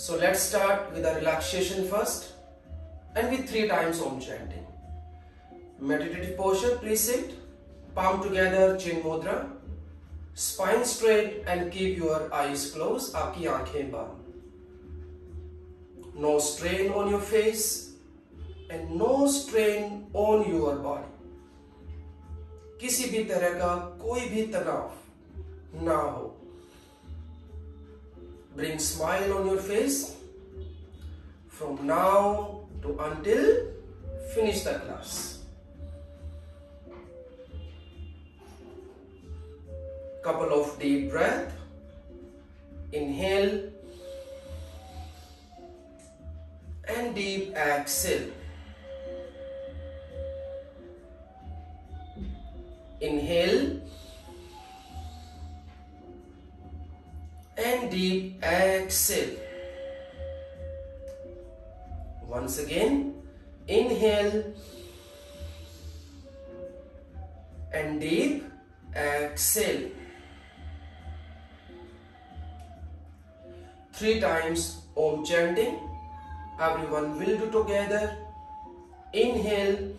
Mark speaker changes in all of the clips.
Speaker 1: So let's start with a relaxation first and with three times Om chanting. Meditative posture, please sit, palm together, chin mudra, spine straight and keep your eyes closed, आपकी आँखें बंद. No strain on your face and no strain on your body. किसी भी तरह का कोई भी तनाव ना हो Bring smile on your face from now to until finish the class. Couple of deep breath. Inhale and deep exhale. Inhale and deep exhale. Once again, inhale and deep exhale. Three times Om chanting. Everyone will do together. Inhale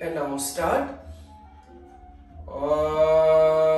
Speaker 1: and now start. Inhale.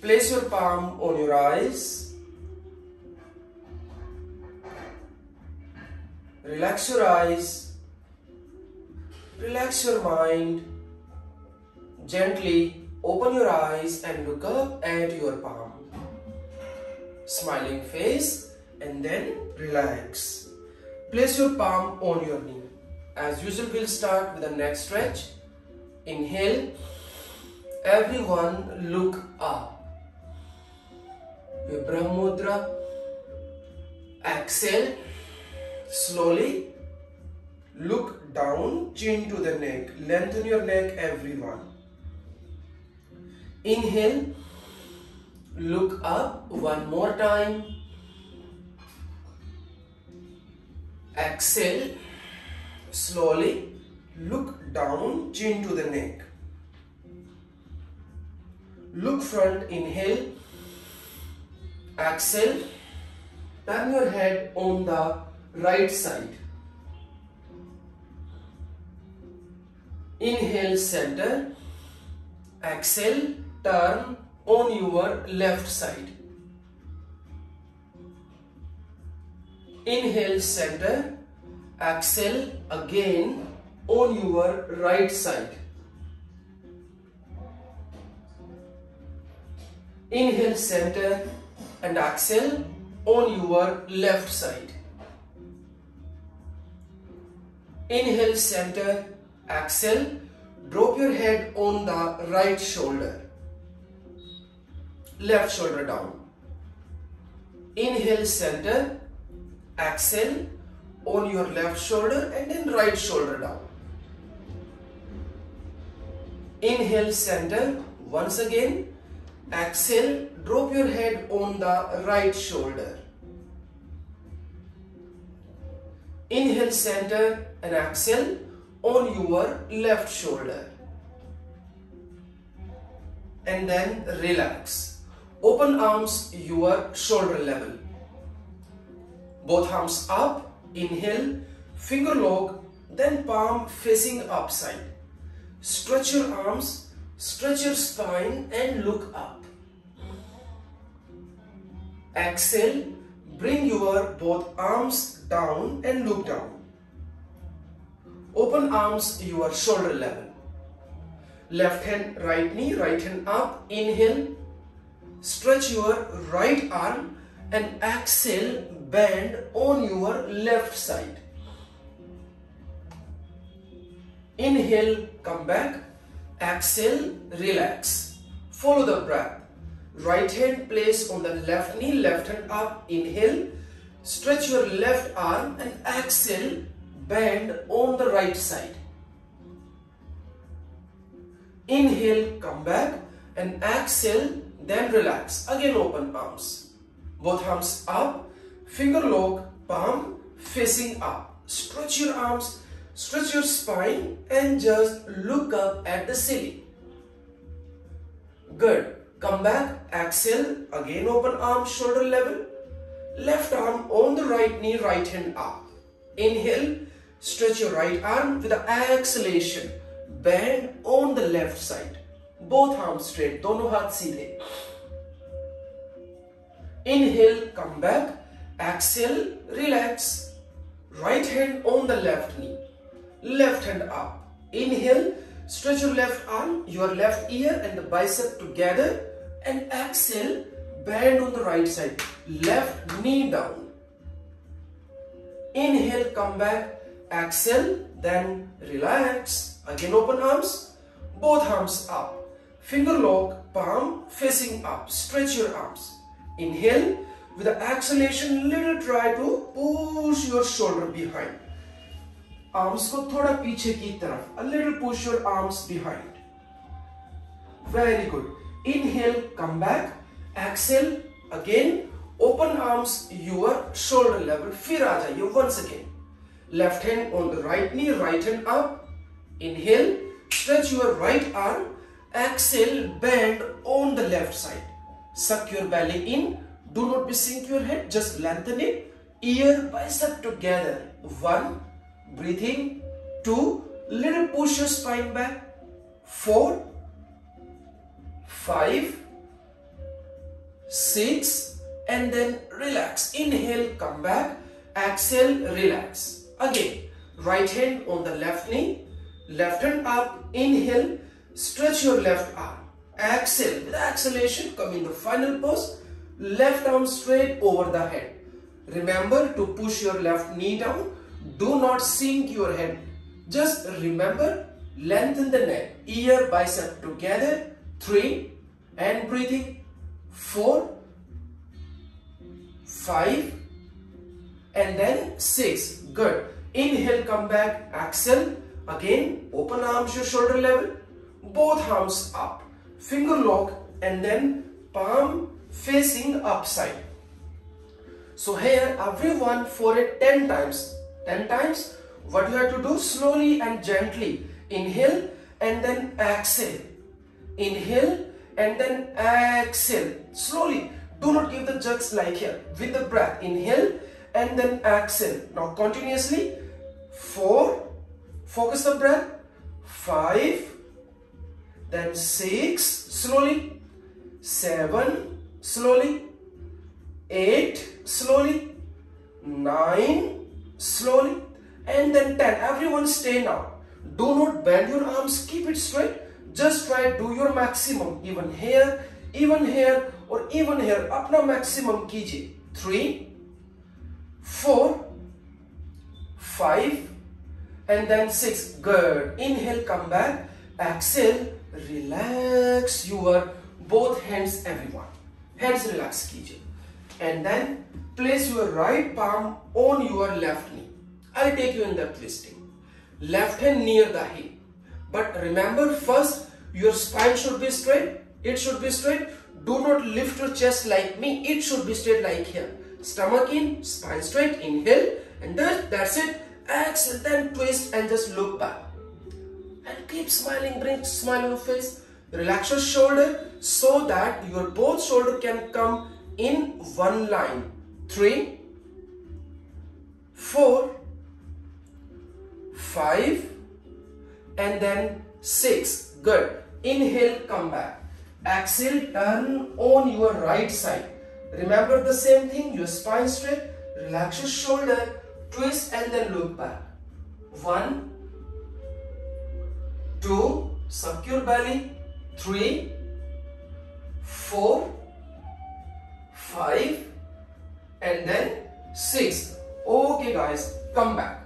Speaker 1: Place your palm on your eyes. Relax your eyes. Relax your mind. Gently open your eyes and look up at your palm. Smiling face and then relax. Place your palm on your knee. As usual, we'll start with the neck stretch. Inhale. Everyone look up. Brahma Mudra. Exhale. Slowly look down, chin to the neck. Lengthen your neck, everyone. Inhale. Look up one more time. Exhale. Slowly look down, chin to the neck. Look front, inhale. Exhale. Turn your head on the right side. Inhale, center. Exhale, turn on your left side. Inhale, center. Exhale again on your right side. Inhale, center and exhale on your left side. Inhale, center, exhale, drop your head on the right shoulder. Left shoulder down. Inhale, center, exhale on your left shoulder and then right shoulder down. Inhale, center, once again, exhale, drop your head on the right shoulder. Inhale center and exhale on your left shoulder. And then relax. Open arms your shoulder level. Both arms up. Inhale. Finger lock then palm facing upside. Stretch your arms, stretch your spine and look up. Exhale, bring your both arms down and look down. Open arms your shoulder level. Left hand, right knee, right hand up. Inhale, stretch your right arm and exhale, bend on your left side. Inhale, come back. Exhale, relax. Follow the breath. Right hand place on the left knee, left hand up. Inhale, stretch your left arm and exhale, bend on the right side. Inhale, come back and exhale, then relax. Again open arms. Both arms up, finger lock, palm facing up. Stretch your arms Stretch your spine and just look up at the ceiling. Good. Come back, exhale, again open arm, shoulder level. Left arm on the right knee, right hand up. Inhale, stretch your right arm with the exhalation. Bend on the left side. Both arms straight, dono haath seedhe. Inhale, come back. Exhale, relax. Right hand on the left knee. Left hand up. Inhale, stretch your left arm, your left ear and the bicep together and exhale, bend on the right side, left knee down. Inhale, come back, exhale, then relax. Again open arms, both arms up. Finger lock, palm facing up, stretch your arms. Inhale, with the exhalation, little try to push your shoulder behind arms को थोड़ा पीछे की तरफ a little push your arms behind very good Inhale, come back. Exhale, again. Open arms, your shoulder level. Fir You once again. Left hand on the right knee, right hand up. Inhale, stretch your right arm. Exhale, bend on the left side. Suck your belly in. Do not be sink your head, just lengthen it. Ear, bicep together. One, breathing. Two, little push your spine back. Four, five six and then relax. Inhale come back. Exhale relax. Again right hand on the left knee left hand up. Inhale stretch your left arm. Exhale with exhalation come in the final pose. Left arm straight over the head. Remember to push your left knee down. Do not sink your head. Just remember, lengthen the neck, ear, bicep together. Three, and breathing. Four, five, and then six. Good. Inhale, come back, exhale. Again, open arms your shoulder level. Both arms up. Finger lock and then palm facing upside. So here everyone for it 10 times. 10 times. What you have to do? Slowly and gently. Inhale and then exhale. Inhale and then exhale. Slowly. Do not give the jerks like here. With the breath. Inhale and then exhale. Now continuously. 4. Focus the breath. 5. Then 6. Slowly. 7. Slowly. 8. Slowly. 9 slowly and then 10 everyone stay now do not bend your arms keep it straight just try do your maximum even here even here or even here अपना maximum कीजिए 3 4 5 and then 6 good inhale come back exhale relax your both hands everyone hands relax कीजिए and then Place your right palm on your left knee. I'll take you in the twisting. Left hand near the hip. But remember first your spine should be straight. It should be straight. Do not lift your chest like me. It should be straight like here. Stomach in, spine straight. Inhale and that, that's it. Exhale then twist and just look back. And keep smiling. Bring smile on your face. Relax your shoulder so that your both shoulder can come in one line three, four, five, and then six. Good. Inhale, come back. Exhale, turn on your right side. Remember the same thing, your spine straight, relax your shoulder, twist and then look back. One, two, suck your belly, three, four, five, and then six. Okay guys, come back.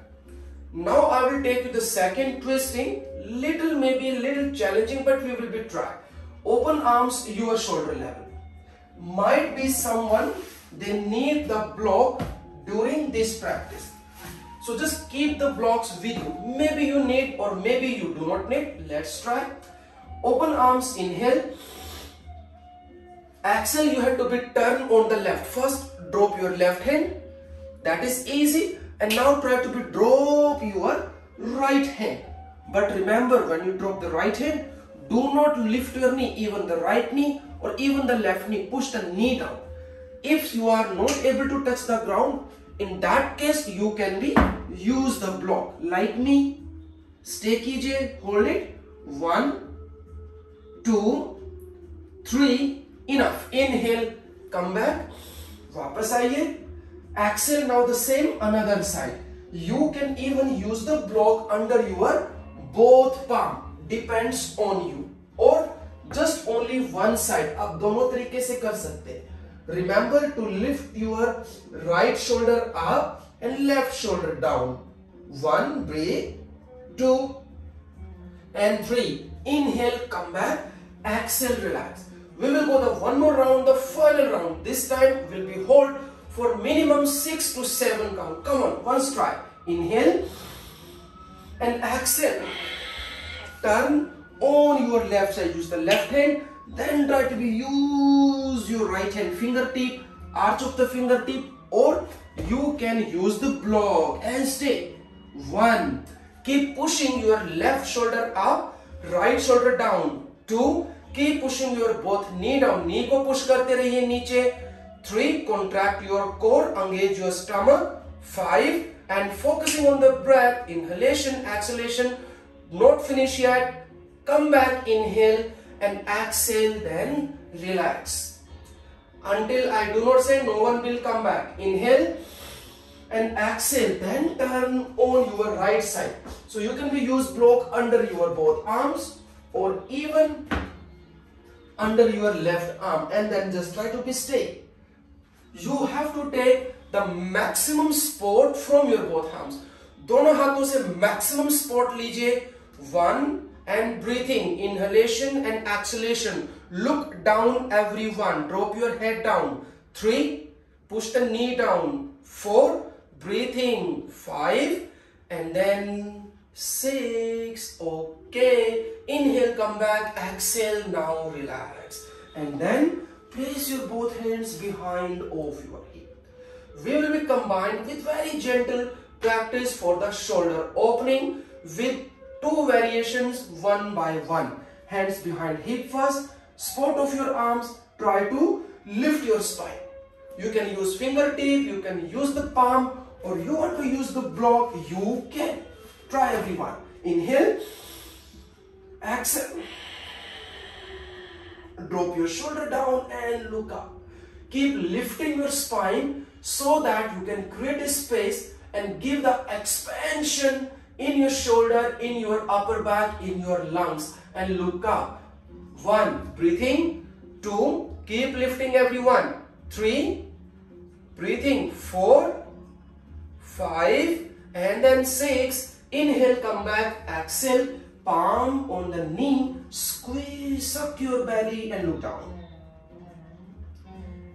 Speaker 1: Now I will take you the second twisting, little maybe a little challenging but we will be try. Open arms your shoulder level. Might be someone they need the block during this practice. So just keep the blocks with you. Maybe you need or maybe you do not need. Let's try. Open arms, inhale. Exhale, you have to be turned on the left. First, drop your left hand. That is easy. And now try to drop your right hand. But remember, when you drop the right hand, do not lift your knee, even the right knee or even the left knee. Push the knee down. If you are not able to touch the ground, in that case, you can be use the block like me. Stay कीजिए, hold it. One, two, three. Enough. Inhale, come back. वापस आइए. Exhale now the same another side. You can even use the block under your both palm. Depends on you. Or just only one side. आप दोनों तरीके से कर सकते हैं. Remember to lift your right shoulder up and left shoulder down. One, breathe. Two, and three. Inhale, come back. Exhale, relax. We will go the one more round, the final round. This time will be hold for minimum six to seven count. Come on, once try. Inhale and exhale. Turn on your left side. Use the left hand. Then try to be use your right hand fingertip, arch of the fingertip or you can use the block and stay. One. Keep pushing your left shoulder up, right shoulder down. Two. Keep pushing your both knee down. Knee ko push karte रहिए niche. 3. Contract your core, engage your stomach. 5. And focusing on the breath, inhalation, exhalation, not finish yet. Come back, inhale and exhale, then relax. Until I do not say, no one will come back. Inhale and exhale, then turn on your right side. So you can be use block under your both arms or even under your left arm and then just try to be stay you have to take the maximum support from your both arms दोनों हाथों से maximum support लीजिए। One and breathing inhalation and exhalation look down every one drop your head down three push the knee down four breathing five and then six okay inhale come back exhale now relax and then place your both hands behind of your hip we will be combined with very gentle practice for the shoulder opening with two variations one by one. Hands behind hip first, support of your arms, try to lift your spine. You can use fingertip, you can use the palm or you want to use the block, you can. Try everyone. Inhale, exhale. Drop your shoulder down and look up. Keep lifting your spine so that you can create a space and give the expansion in your shoulder, in your upper back, in your lungs and look up. One, breathing. Two, keep lifting everyone. Three, breathing. Four, five, and then six. Inhale, come back, exhale, palm on the knee, squeeze, up your belly and look down.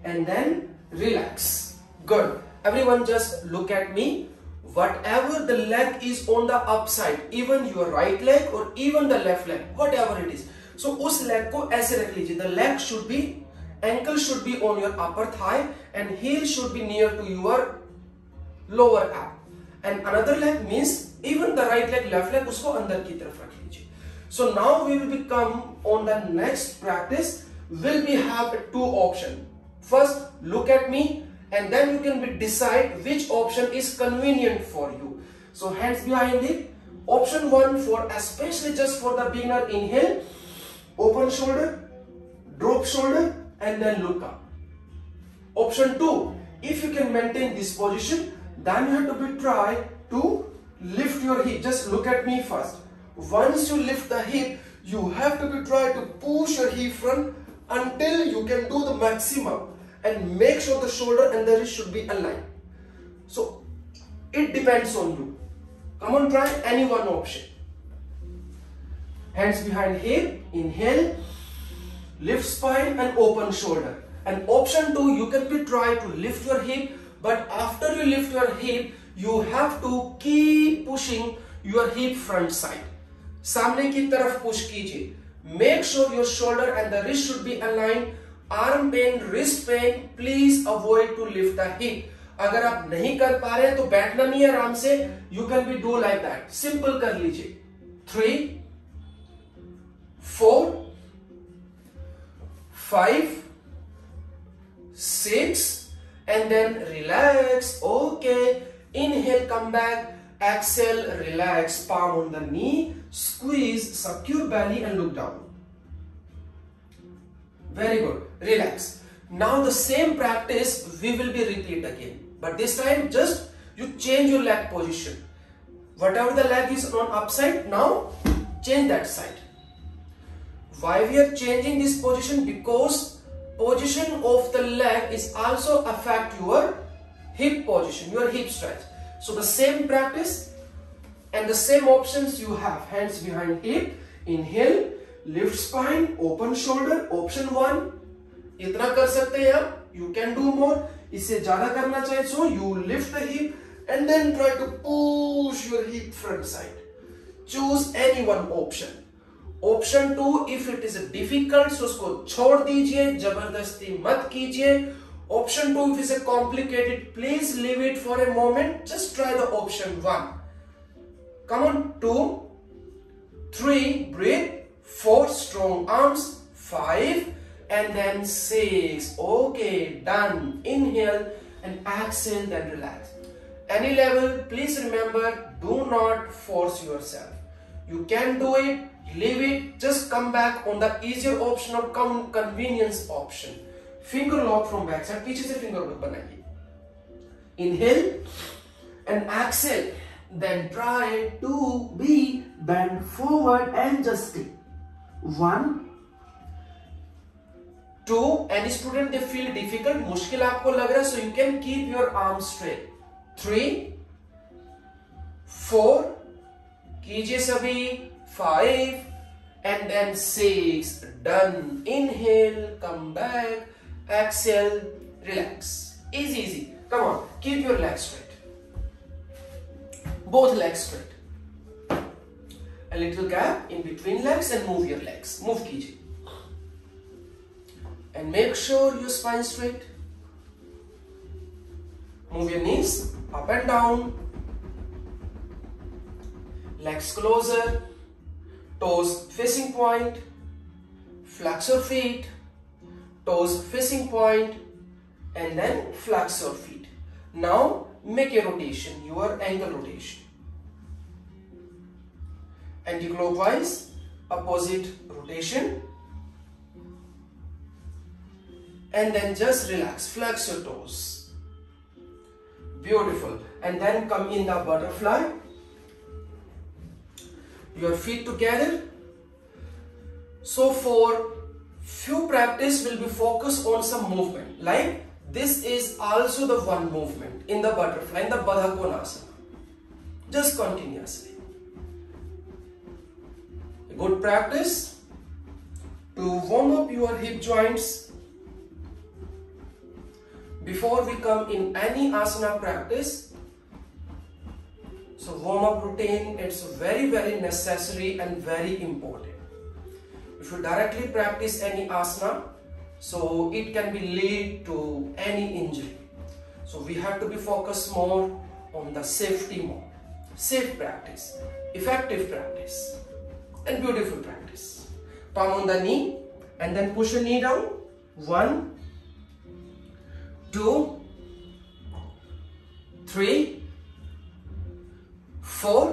Speaker 1: And then relax. Good. Everyone just look at me whatever the leg is on the upside even your right leg or even the left leg whatever it is so us leg ko aise lijiye the leg should be ankle should be on your upper thigh and heel should be near to your lower ab and another leg means even the right leg left leg usko andar ki taraf rakh lijiye so now we will become on the next practice will we have two option first look at me and then you can decide which option is convenient for you. So hands behind it, Option 1 for especially just for the beginner inhale, open shoulder, drop shoulder and then look up. Option 2, if you can maintain this position, then you have to be try to lift your hip. Just look at me first. Once you lift the hip, you have to be try to push your hip front until you can do the maximum and make sure the shoulder and the wrist should be aligned. So it depends on you. Come on, try any one option. Hands behind hip, inhale, lift spine and open shoulder. And option 2, you can be try to lift your hip, but after you lift your hip, you have to keep pushing your hip front side. सामने की तरफ़ push कीजिए। Make sure your shoulder and the wrist should be align arm pain wrist pain please avoid to lift the hip अगर आप नहीं कर पा रहे हैं तो बैठना नहीं है आराम से। You can be do like that simple कर लीजिए। Three four five six and then relax. Okay. Inhale, come back. Exhale, relax. Palm on the knee. Squeeze, secure belly and look down. Very good. Relax. Now the same practice we will be repeat again. But this time just you change your leg position. Whatever the leg is on upside, now change that side. Why we are changing this position? Because position of the leg is also affect your hip position, your hip stretch. So the same practice and the same options you have. Hands behind hip, inhale, lift spine, open shoulder, option one. इतना कर सकते हैं आप You can do more. इससे ज्यादा करना चाहे so you lift the hip and then try to push your hip front side. Choose any one option. option two if it is difficult उसको छोड़ दीजिए, ज़बरदस्ती मत कीजिए। Option two if is a complicated please leave it for a moment just try the option one come on two three breathe four strong arms five and then six okay done inhale and exhale then relax any level please remember do not force yourself you can do it Leave it, just come back on the easier option or come convenience option. Finger lock from back side पीछे se finger lock बनाइए. Inhale and exhale. Then try to be bend forward and just stay. One, two any student they feel difficult mushkil aapko lag raha so you can keep your arms straight three four kijiye sabhi five and then six done inhale come back exhale, relax. Easy, easy. Come on, keep your legs straight. Both legs straight. A little gap in between legs and move your legs. Move kiji. And make sure your spine straight. Move your knees up and down. Legs closer. Toes facing point. Flex your feet toes facing point and then flex your feet. Now make a rotation, your ankle rotation. Anti-clockwise, opposite rotation. And then just relax, flex your toes. Beautiful. And then come in the butterfly. Your feet together. So for few practice will be focused on some movement. Like this is also the one movement in the butterfly in the Baddha just continuously. A good practice? To warm up your hip joints. Before we come in any asana practice so warm up routine it's very very necessary and very important if you directly practice any asana, so it can be lead to any injury. So we have to be focused more on the safety more. Safe practice, effective practice, and beautiful practice. Palm on the knee and then push the knee down. One, two, three, four,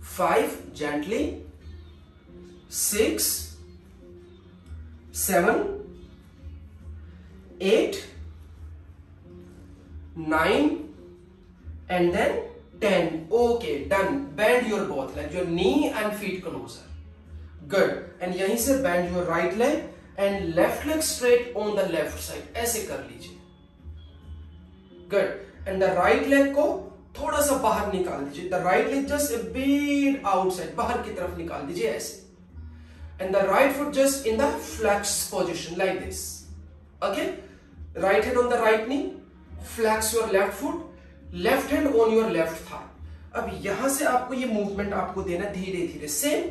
Speaker 1: five gently six seven eight nine and then 10 okay done. Bend your both legs. Your knee and feet closer. Good. And yahin se bend your right leg and left leg straight on the left side. aise kar lijiye good. And the right leg ko थोड़ा सा बाहर निकाल दीजिए। The right leg just a bit outside बाहर की तरफ़ निकाल दीजिए ऐसे। And the right foot just in the flex position like this okay right hand on the right knee flex your left foot left hand on your left था अब यहाँ से आपको ये मूवमेंट आपको देना धीरे धीरे। Same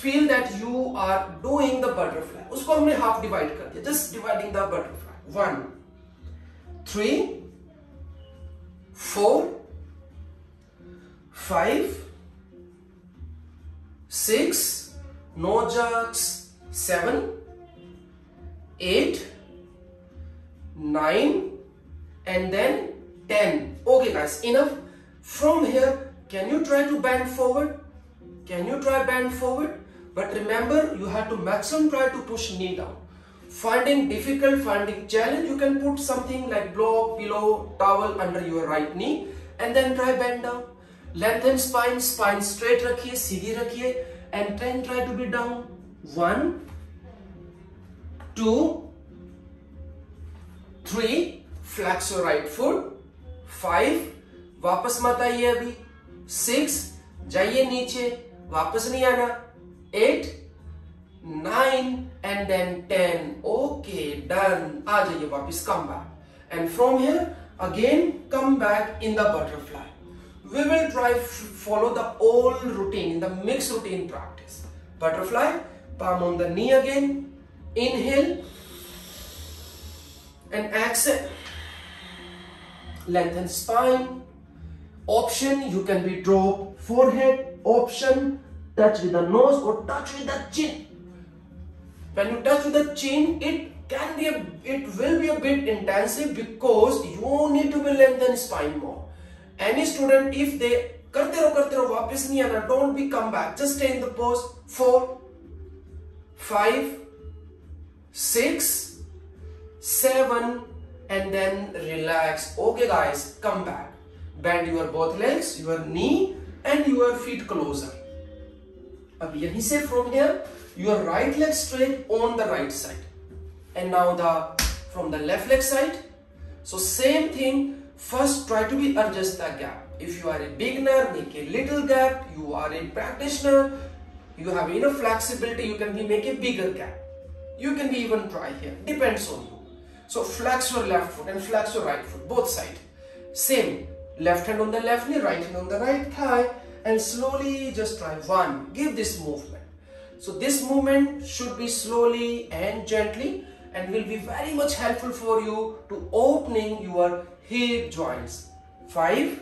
Speaker 1: feel that you are doing the butterfly उसको हमने हाफ़ डिवाइड कर दिया। Just dividing the butterfly one three four 5, 6, no jerks, Seven, eight, nine, and then 10. Okay guys, enough. From here, can you try to bend forward? Can you try bend forward? But remember, you have to maximum try to push knee down. Finding difficult, finding challenge, you can put something like block, pillow, towel under your right knee and then try bend down. Lengthen spine spine straight रखिए सीधी रखिए and ten try to be down one two three flex right foot five वापस मत आइए अभी. Six जाइए नीचे, वापस नहीं आना. Eight nine and then ten okay done आ जाइए वापस come back and from here again come back in the butterfly we will try follow the old routine in the mixed routine practice. Butterfly palm on the knee again. Inhale. And exhale. Lengthen spine. Option you can be drop forehead. Option touch with the nose or touch with the chin. When you touch with the chin it can be a it will be a bit intensive because you need to be lengthen spine more any student if they करते रहो करते रहो वापस नहीं आना don't be come back just stay in the pose four five six seven and then relax okay guys come back bend your both legs your knee and your feet closer अब यहीं से from here your right leg straight on the right side and now the from the left leg side so same thing first try to be adjust the gap. If you are a beginner make a little gap. You are a practitioner. You have enough flexibility. You can be make a bigger gap. You can be even try here. Depends on you. So flex your left foot and flex your right foot, both side. Same, left hand on the left knee, right hand on the right thigh. And slowly just try one. Give this movement. So this movement should be slowly and gently and will be very much helpful for you to opening your hip joints. Five,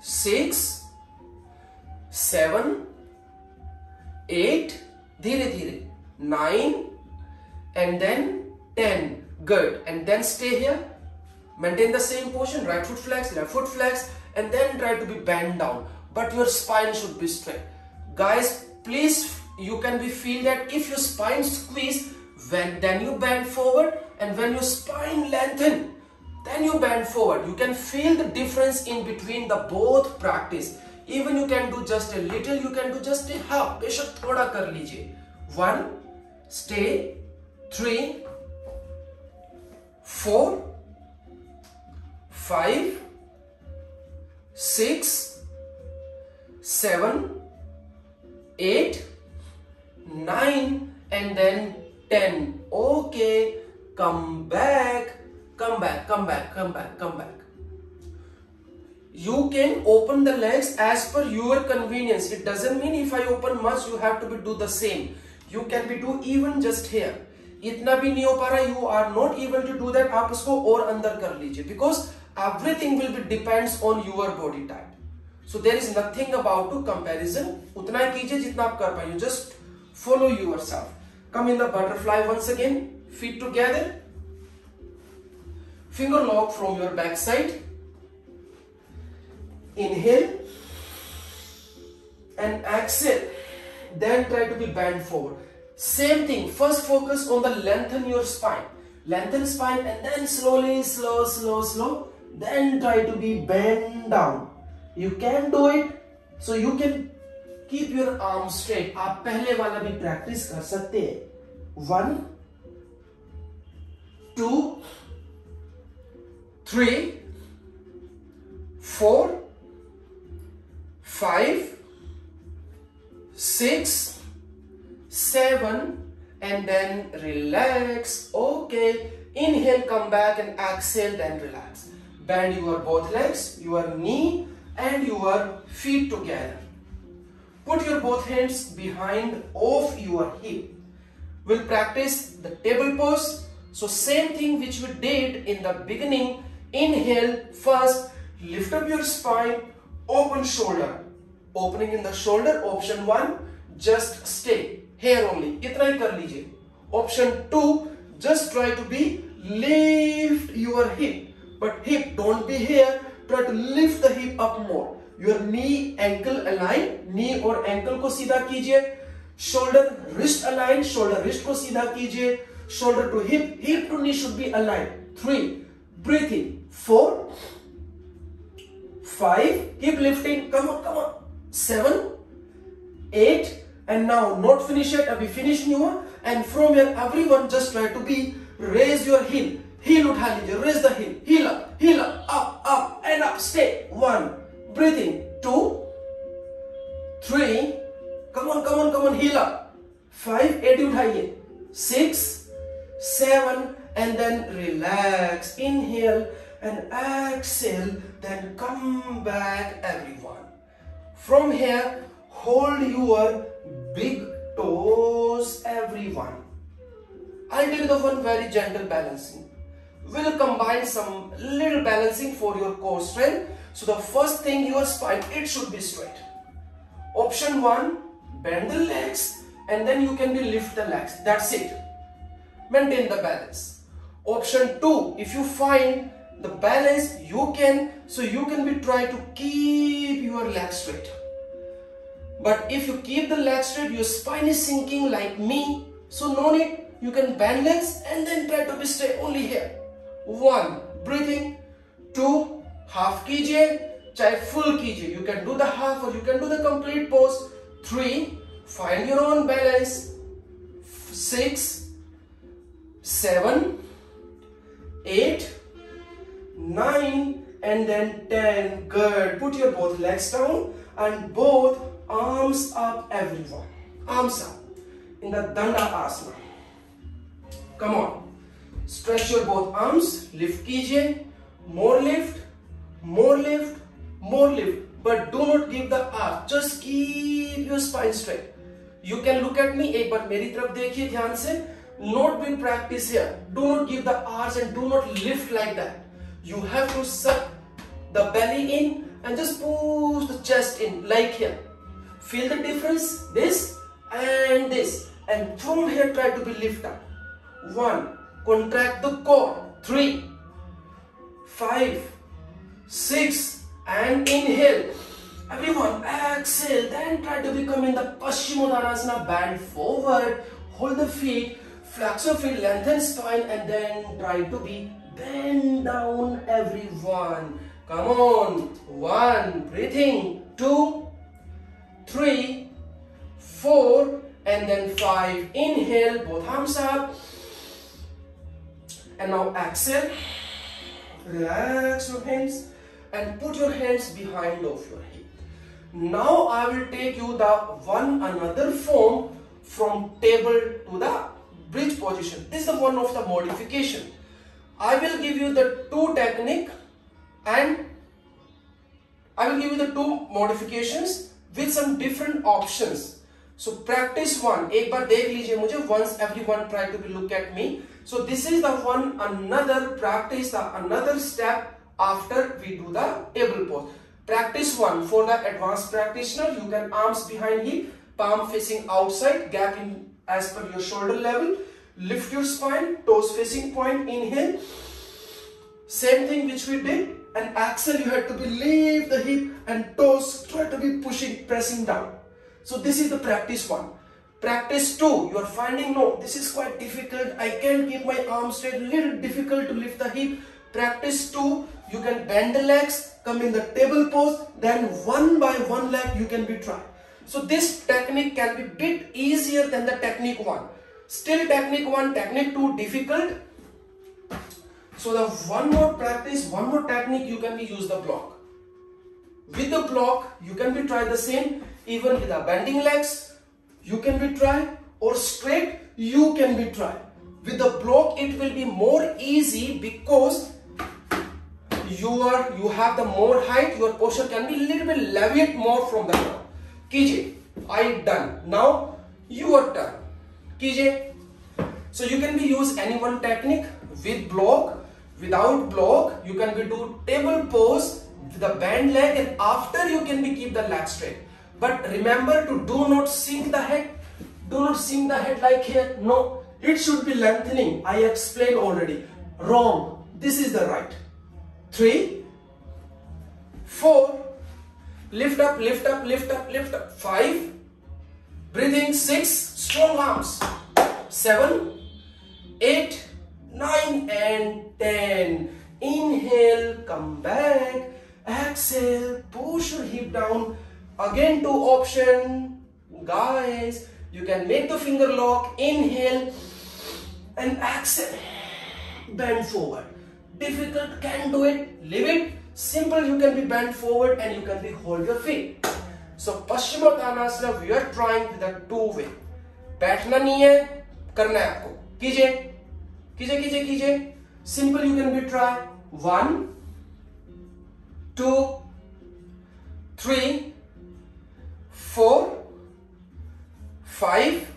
Speaker 1: six, seven, eight, धीरे धीरे nine, and then 10 good and then stay here maintain the same position right foot flex left foot flex and then try to be bent down but your spine should be straight guys please you can be feel that if your spine squeeze when then you bend forward and when your spine lengthen then you bend forward you can feel the difference in between the both practice even you can do just a little you can do just a half बेशक थोड़ा कर लीजिए one stay three four, five, six, seven, eight, nine, and then ten. Okay, come back, Come back, come back, come back, come back. You can open the legs as per your convenience. It doesn't mean if I open much, you have to be do the same. You can be do even just here. इतना भी नहीं हो पा रहा you are not able to do that आप इसको और अंदर कर लीजिए because everything will be depends on your body type so there is nothing about to comparison उतना ही कीजिए जितना आप कर पाए just follow yourself come in the butterfly once again feet together finger lock from your back side inhale and exhale. Then try to be bent forward. Same thing. First focus on the lengthen your spine. Lengthen spine and then slowly, slow, slow, slow. Then try to be bend down. You can do it. So you can keep your arm straight. आप पहले वाला भी practice कर सकते हैं. One, two, three, four, five, six, seven, and then relax. Okay. Inhale, come back and exhale, then relax. Bend your both legs, your knee and your feet together. Put your both hands behind of your hip. We'll practice the table pose. So same thing which we did in the beginning. Inhale first, lift up your spine, open shoulder. Opening in the shoulder, option 1, just stay. Here only. इतना ही कर लीजिए. Option 2, just try to be lift your hip. But hip don't be here. Try to lift the hip up more. Your knee, ankle align. Knee और ankle को सीधा कीजिए. Shoulder, wrist align. Shoulder, wrist को सीधा कीजिए. Shoulder to hip. Hip to knee should be aligned. Three. Breathe in. Four. Five. Keep lifting. Come on, come on. Seven. Eight. And now not finish yet. Abhi finish नहीं हुआ. And from here everyone just try to be raise your heel. Heel उठा लीजिए. Raise the heel. Heel up. Heel up. Up. Up. And up. Stay. One. Breathe in. Two. Three. Come on. Come on. Come on. Heel up. Five. Eight उठाइए. Six. Seven. And then relax. Inhale and exhale. Then come back everyone. From here, hold your big toes everyone. I'll the one very gentle balancing. We'll combine some little balancing for your core strength. So the first thing your spine, it should be straight. Option 1, bend the legs and then you can be lift the legs. That's it. Maintain the balance. Option 2, if you find the balance you can, so you can be try to keep your leg straight. But if you keep the leg straight, your spine is sinking like me. So no need, you can balance and then try to be straight only here. One, breathing. Two, half kijiye, चाहे You can do the half or you can do the complete pose. Three, find your own balance. Six, seven. 8, 9 and then 10. Good. Put your both legs down and both arms up everyone. Arms up in the Danda Asana. Come on. Stretch your both arms. Lift kijiye. More lift. More lift. More lift. But do not give the arc. Just keep your spine straight. You can look at me. एक बार मेरी तरफ़ देखिए ध्यान से. Not be practice here do not give the arch and do not lift like that you have to suck the belly in and just push the chest in like here. Feel the difference? This and this. And from here try to be lift up. One. Contract the core. Three. Five. Six. And inhale. Everyone exhale. Then try to become in the Paschimottanasana. Bend forward. Hold the feet. Flex your feet. Lengthen spine. And then try to be bend down everyone. Come on. One. Breathing. Two, three, four, And then five. Inhale. Both arms up. And now exhale. Relax your hands. And put your hands behind of your hip. Now I will take you the one another form from table to the bridge position. This is the one of the modification. I will give you the two technique and I will give you the two modifications with some different options. So practice one. एक बार देख लीजिए मुझे once everyone try to look at me. So this is the one another practice the another step after we do the table pose. Practice one for the advanced practitioner. You can arms behind hip, palm facing outside, gap in as per your shoulder level. Lift your spine, toes facing point. Inhale. Same thing which we did and exhale you had to be leave the hip and toes try to be pushing pressing down So this is the practice one. Practice two, you are finding no, this is quite difficult. I can't keep my arms straight, little difficult to lift the hip. Practice two, you can bend the legs, come in the table pose, then one by one leg you can be try. So this technique can be bit easier than the technique one. Still technique one, technique two difficult. So the one more practice, one more technique you can be use the block. With the block, you can be try the same even with the bending legs, you can be try or straight, you can be try. With the block, it will be more easy because you are you have the more height, your posture can be little bit leviate more from the ground. Kije, I done. Now your turn. Kije. So you can be use any one technique with block, without block, you can be do table pose with the bend leg and after you can be keep the leg straight. But remember to do not sink the head. Do not sink the head like here. No, it should be lengthening. I explained already. Wrong. This is the right. Three, four, lift up, lift up, lift up, lift up. Five, breathing. Six, strong arms. Seven, eight, nine, and ten. Inhale, come back. Exhale, push your hip down Again two option. Guys, you can make the finger lock. Inhale and exhale. Bend forward. Difficult, can do it. Leave it. Simple, you can be bent forward and you can be hold your feet. So Paschimottanasana, we are trying with a two way. बैठना नहीं है करना है आपको कीजिए कीजिए कीजिए कीजिए simple you can be try one two three four, five,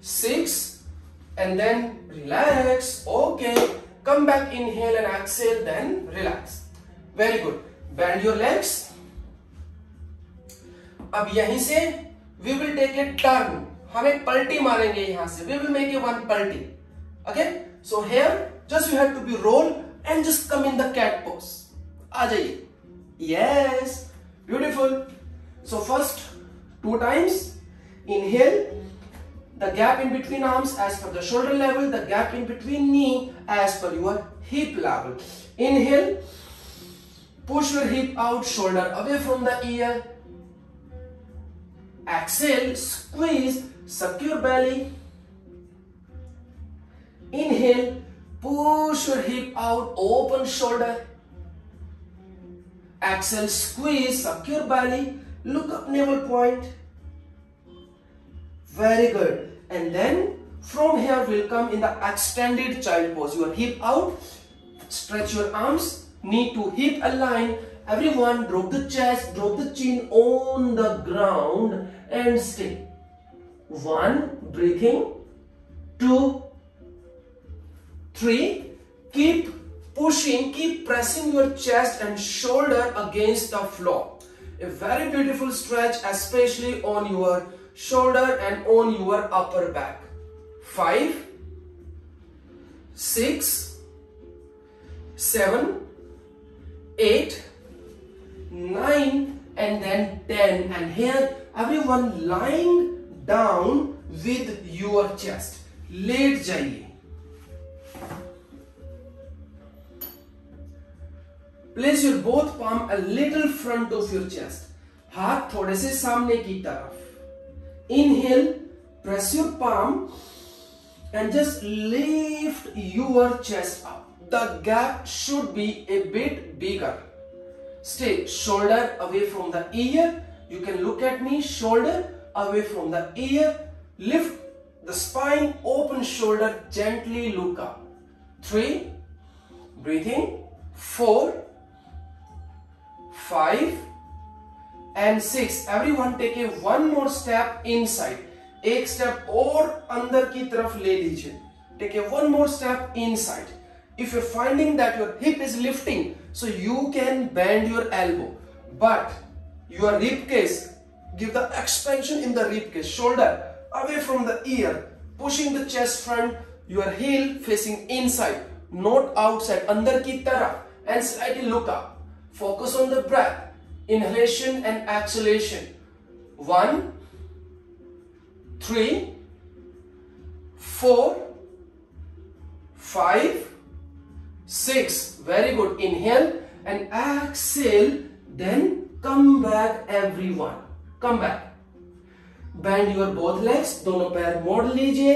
Speaker 1: six, and then relax. Okay. Come back, inhale and exhale, then relax. Very good bend your legs अब यहीं से we will take a turn हम एक पलटी मारेंगे यहाँ से. We will make a one पलटी. Okay so here just you have to be roll and just come in the cat pose आ जाइए. Yes beautiful so first two times inhale the gap in between arms as per the shoulder level the gap in between knee as per your hip level inhale push your hip out shoulder away from the ear exhale squeeze your belly inhale push your hip out open shoulder exhale squeeze your belly Look up navel point. Very good. And then from here we'll come in the extended child pose. Your hip out. Stretch your arms. Knee to hip align. Everyone drop the chest, drop the chin on the ground and stay. One, breathing. Two, three. Keep pushing, keep pressing your chest and shoulder against the floor a very beautiful stretch especially on your shoulder and on your upper back. 5, 6, 7, 8, 9 and then 10 and here everyone lying down with your chest. Late जाइए Place your both palm a little front of your chest. हाथ थोड़े से सामने की तरफ. Inhale, press your palm and just lift your chest up. The gap should be a bit bigger. Stay shoulder away from the ear. You can look at me, shoulder away from the ear. Lift the spine, open shoulder, gently look up. Three, breathing. Four, five and six everyone take a one more step inside एक step और अंदर की तरफ ले लीजिए take a one more step inside if you're finding that your hip is lifting so you can bend your elbow. But your rib cage give the expansion in the rib cage shoulder away from the ear pushing the chest front your heel facing inside not outside under ki taraf and slightly look up. Focus on the breath inhalation and exhalation. One three four five six very good inhale and exhale then come back everyone come back bend your both legs दोनों पैर मोड़ लीजिए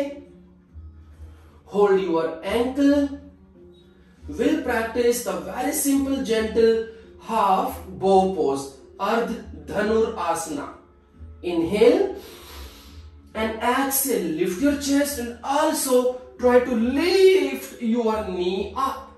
Speaker 1: hold your ankle we'll practice the very simple gentle half bow pose ardh dhanur asana inhale and exhale lift your chest and also try to lift your knee up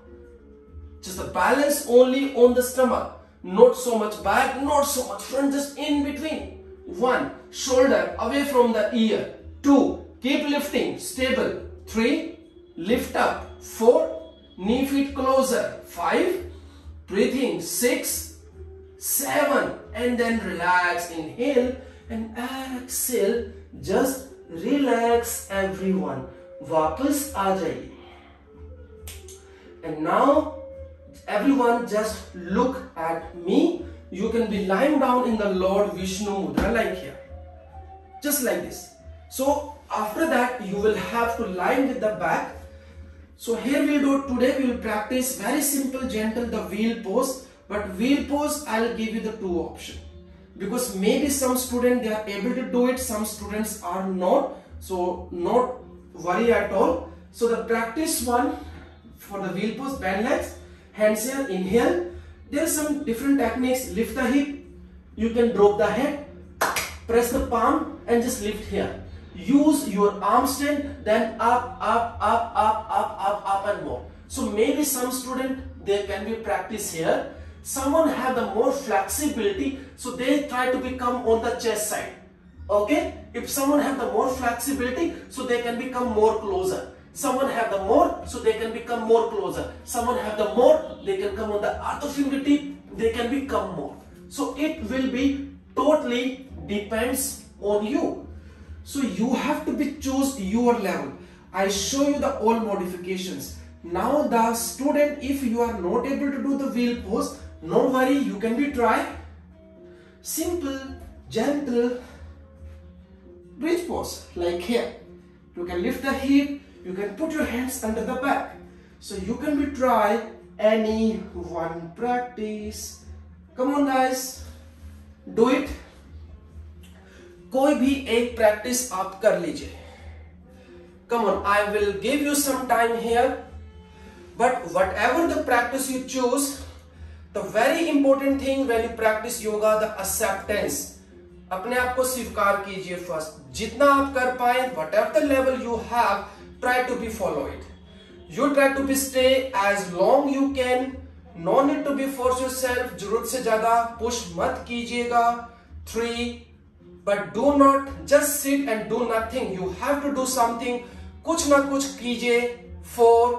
Speaker 1: just the balance only on the stomach not so much back not so much front just in between one shoulder away from the ear two keep lifting stable three lift up four knee feet closer five breathing six seven and then relax inhale and exhale just relax everyone वापस आ जाइए and now everyone just look at me. You can be lying down in the lord vishnu mudra like here. Just like this. So after that you will have to lie with the back. So here we'll do today we will practice very simple gentle the wheel pose. But wheel pose i'll give you the two option. Because maybe some student they are able to do it some students are not. So not worry at all. So the practice one for the wheel pose bend legs hands here inhale there are some different techniques. Lift the hip. You can drop the head. Press the palm and just lift here. Use your arm strength then up up up up up up up and more. So maybe some student they can be practice here. Someone have the more flexibility so they try to become on the chest side. Okay? If someone have the more flexibility so they can become more closer someone have the more so they can become more closer. Someone have the more they can come on the other fingertip they can become more. So it will be totally depends on you. So you have to be choose your level. I show you the all modifications. Now the student if you are not able to do the wheel pose no worry you can be try. Simple gentle bridge pose like here. You can lift the hip you can put your hands under the back so you can be try any one practice come on guys do it कोई भी एक practice आप कर लीजिए come on i will give you some time here but whatever the practice you choose the very important thing when you practice yoga the acceptance अपने आप को स्वीकार कीजिए फर्स्ट जितना आप कर पाए whatever the level you have to be follow it you try to be stay as long you can no need to be force yourself ज़रूरत से ज़्यादा पुश मत कीजिएगा. Three but do not just sit and do nothing you have to do something कुछ ना कुछ कीजिए. Four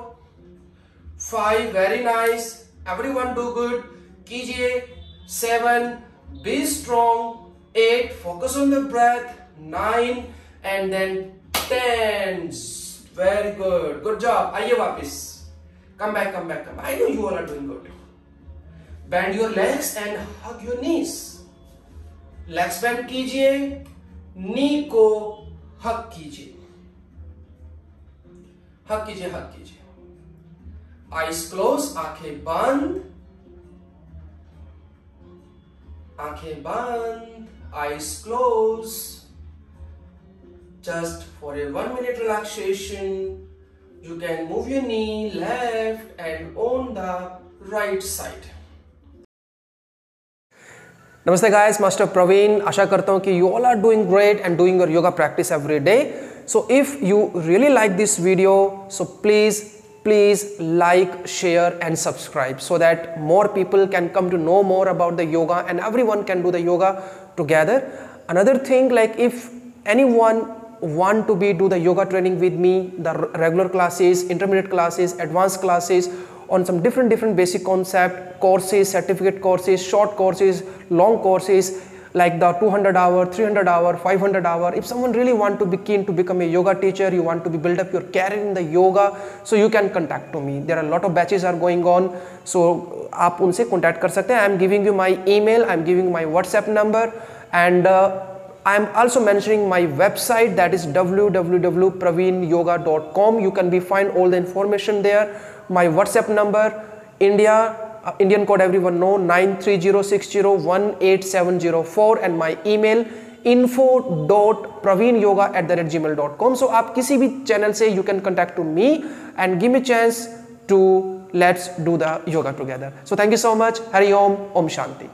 Speaker 1: five very nice every one do good कीजिए. Seven be strong eight, focus on the breath. Nine, and then ten. Very good good job आइए वापिस come back come back come I know you are doing good bend your legs and hug your knees legs bend कीजिए knee को हक कीजिए हक कीजिए हक कीजिए आईज क्लोज आँखें बंद आँखें बंद eyes close Just for a one minute relaxation, you can move your knee left and on the right side.
Speaker 2: नमस्ते गाइस मास्टर प्रवीण आशा करता हूँ कि you all are doing great and doing your yoga practice every day so if you really like this video so please please like share and subscribe so that more people can come to know more about the yoga and everyone can do the yoga together another thing like if anyone want to be do the yoga training with me the regular classes intermediate classes advanced classes on some different different basic concept courses certificate courses short courses long courses like the 200 hour 300 hour 500 hour if someone really want to be keen to become a yoga teacher you want to be build up your career in the yoga so you can contact to me there are a lot of batches are going on so आप उनसे contact कर सकते हैं I am giving you my email i am giving my whatsapp number and uh, I am also mentioning my website that is www.praveenyoga.com. You can be find all the information there. My WhatsApp number, India, uh, Indian code everyone know 930601870 and my email info dot praveenyoga at the gmail.com so आप किसी भी channel से you can contact to me and give me chance to let's do the yoga together so thank you so much hari om om shanti